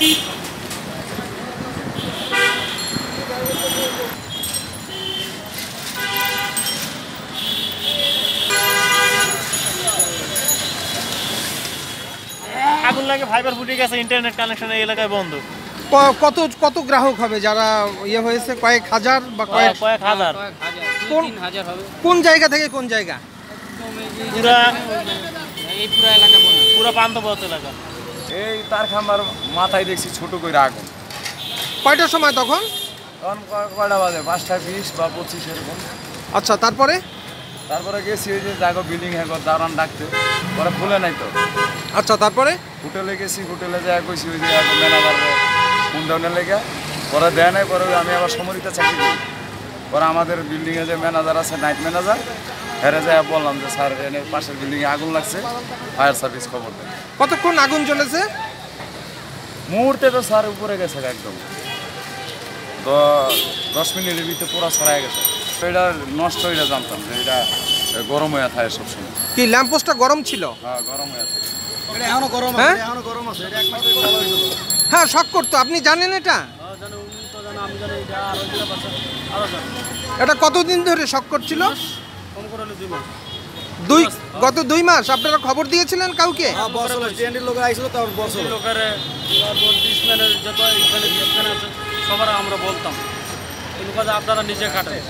আগুন লাগে ফাইবার ফুটে গেছে ইন্টারনেট কানেকশন এলাকায় বন্ধ। কত কত গ্রাহক হবে যারা ইয়ে হয়েছে? কয়েক হাজার বা কয়েক কয়েক হাজার। কোন কোন জায়গা থেকে কোন জায়গা? পুরা এই পুরা এলাকা পুরা পান্তপথ এলাকা। এই তার খাম্বার মাথায় দেখছি ছোট করে আগুন। কয়টার সময় তখন? তখন কয়টা বাজে? পাঁচটা বিশ বা পঁচিশ এরকম। আচ্ছা তারপরে? তারপরে গেছি ওই যে জাগো বিল্ডিং হ্যাঁ দাঁড়ান ডাকতে। পরে খুলে নাই তো। আচ্ছা তারপরে? হোটেলে গেছি হোটেলে যা কইছি ওই যে ম্যানেজার ফোন দেওয়ার লেগে। পরে দেয় নাই পরে আমি আবার সমরিতে চাকরি করি। পরে আমাদের বিল্ডিংয়ে যে ম্যানেজার আছে নাইট ম্যানেজার হেরে যায় বললাম যে স্যার এনে পাশের বিল্ডিংয়ে আগুন লাগছে ফায়ার সার্ভিস খবর দেয় কতক্ষণ আগুন চলেছে মুহূর্তে তো স্যার উপরে গেছে একদম। তো দশ মিনিটের ভিতরে পুরো ছড়াই গেছে। তো এটা নষ্ট হয়ে জানতাম যে এটা গরম হয়ে থাকে সবসময়। কি ল্যাম্পপোস্টটা গরম ছিল? হ্যাঁ গরম হয়ে থাকে। হ্যাঁ? শখ করতো। আপনি জানেন এটা? এটা কতদিন ধরে শক করছিল? দুই গত দুই মাস। আপনারা খবর দিয়েছিলেন কাউকে? লোকের ডিসম্যানের যত এখানে ডিসম্যান আছে সবার আমরা বলতাম। আপনারা নিজে কাটেন